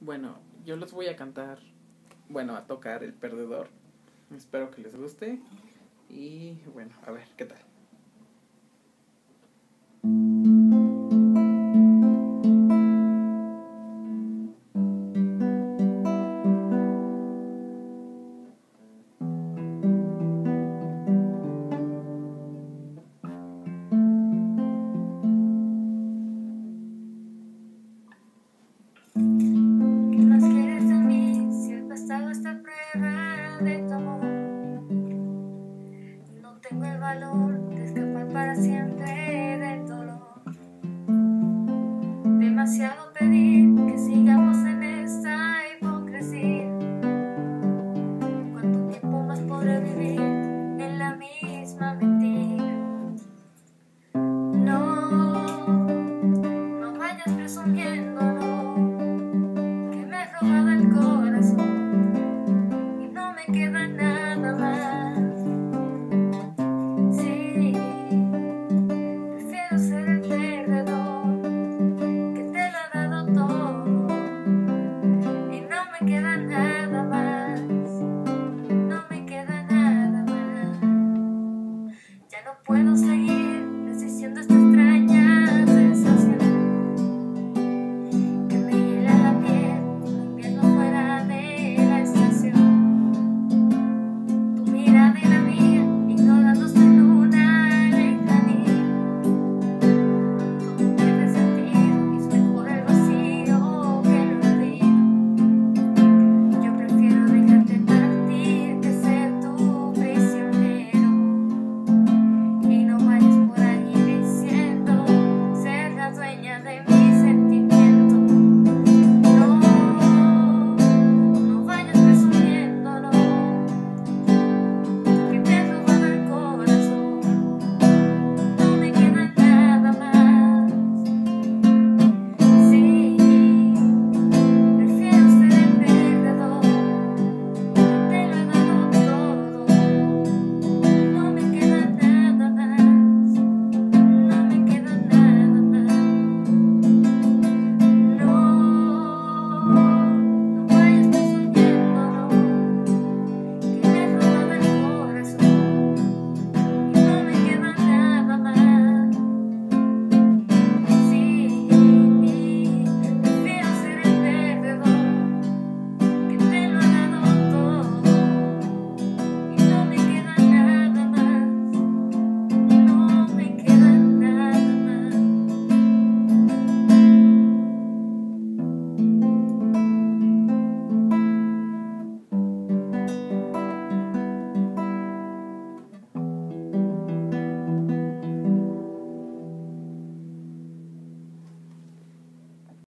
Bueno, yo les voy a cantar, bueno, a tocar El Perdedor. Espero que les guste. Y bueno, a ver, ¿qué tal? tengo el valor de escapar para siempre del dolor. Demasiado pedir que sigamos en esta hipocresía. ¿Cuánto tiempo más podré vivir en la misma mentira? No, no vayas presumiendo, no, que me he robado el corazón.